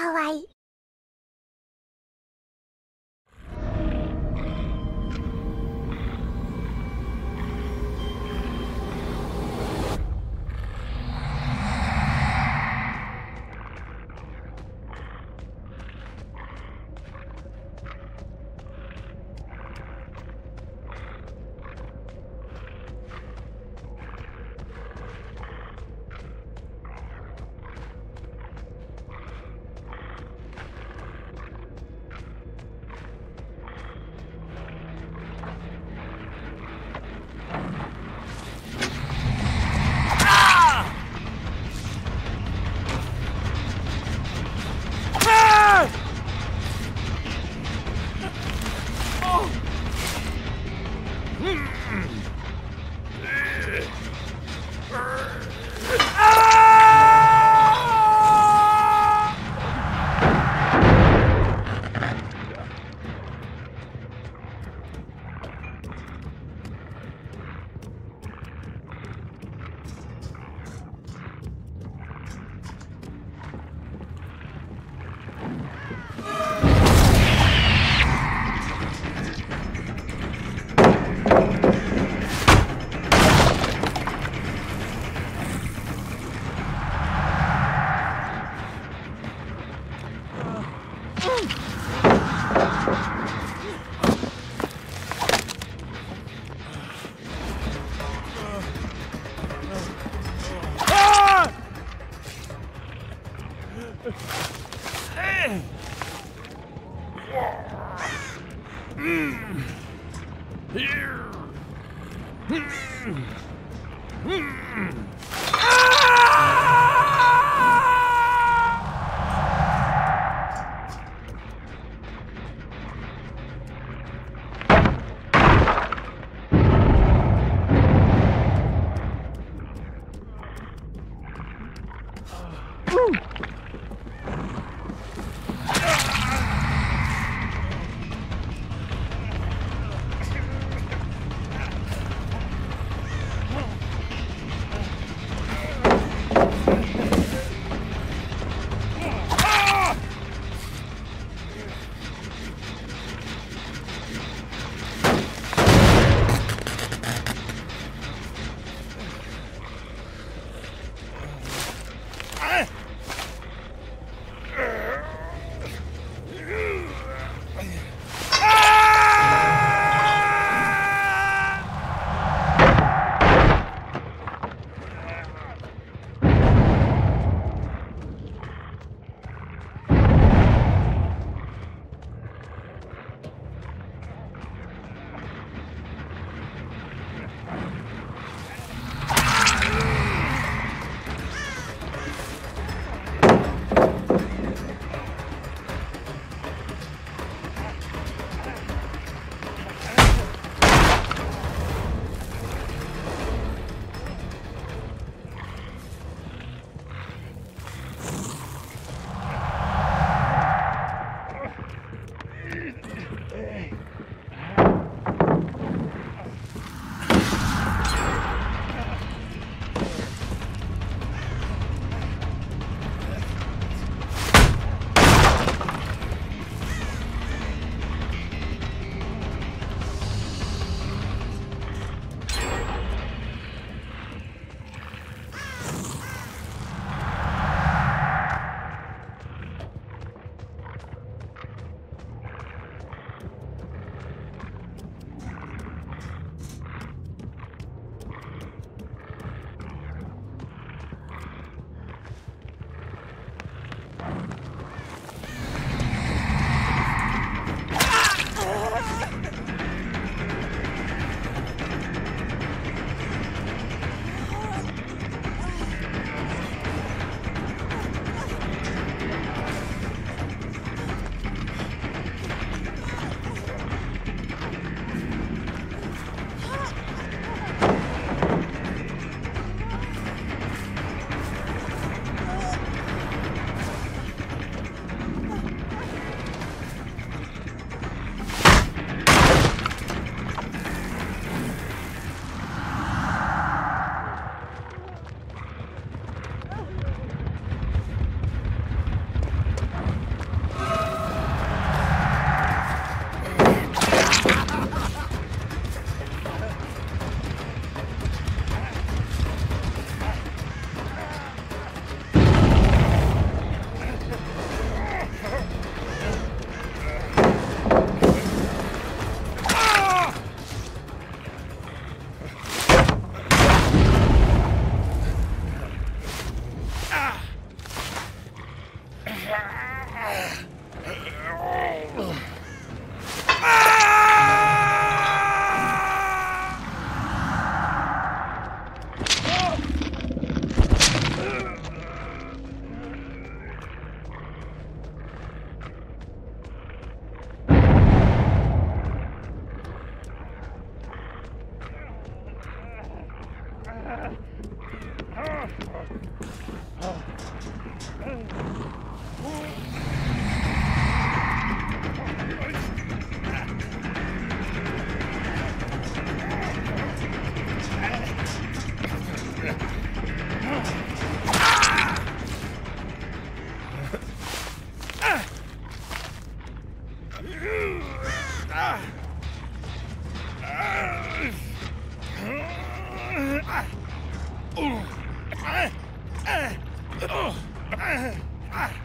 かわいい。Here. Hey!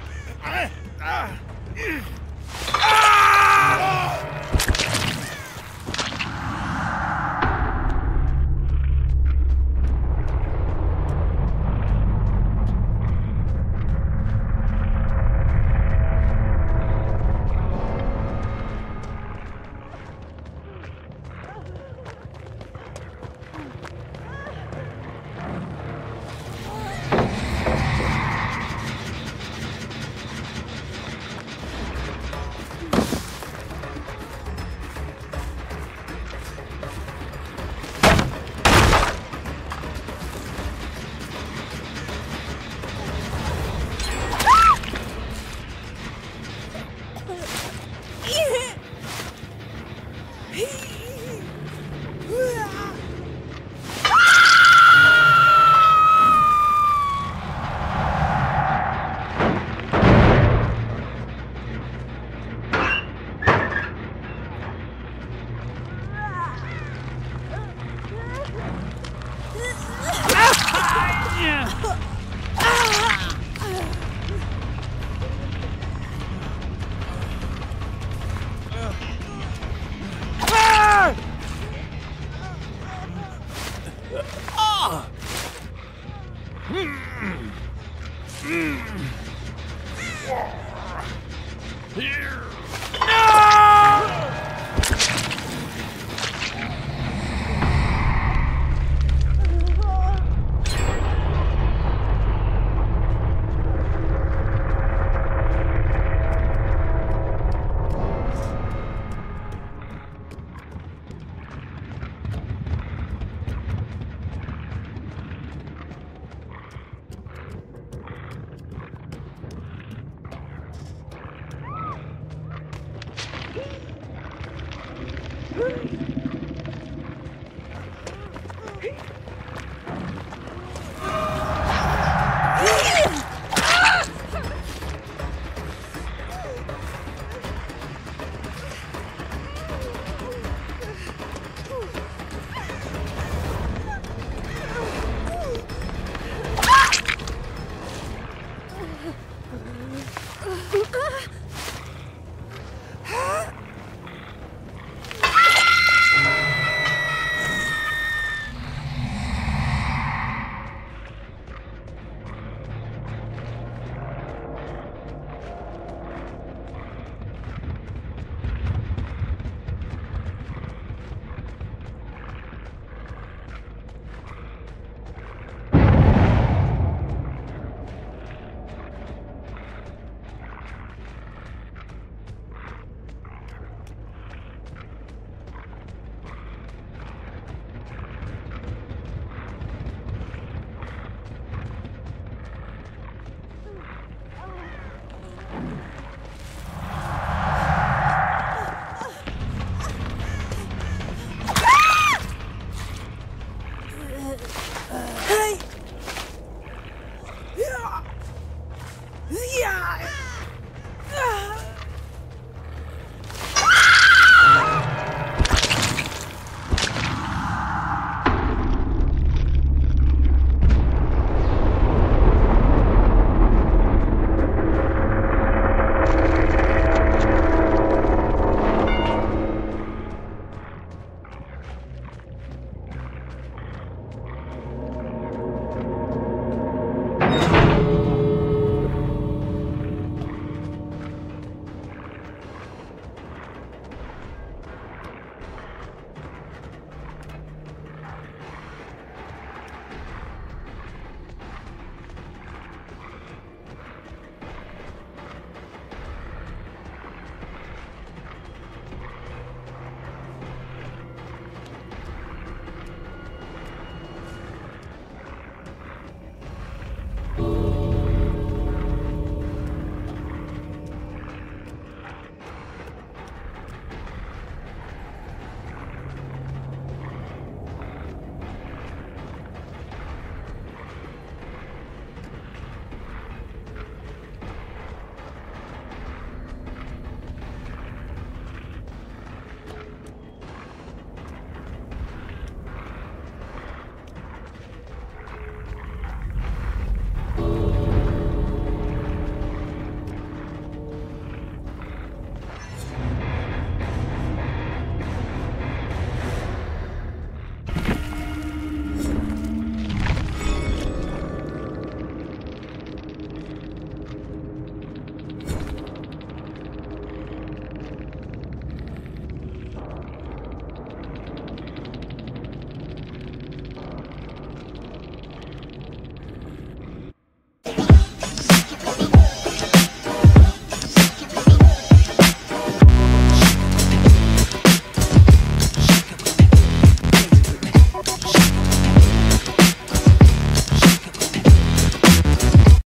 Yeah!